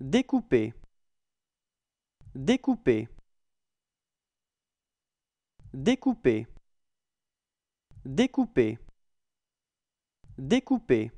Découper. Découper. Découper. Découper. Découper.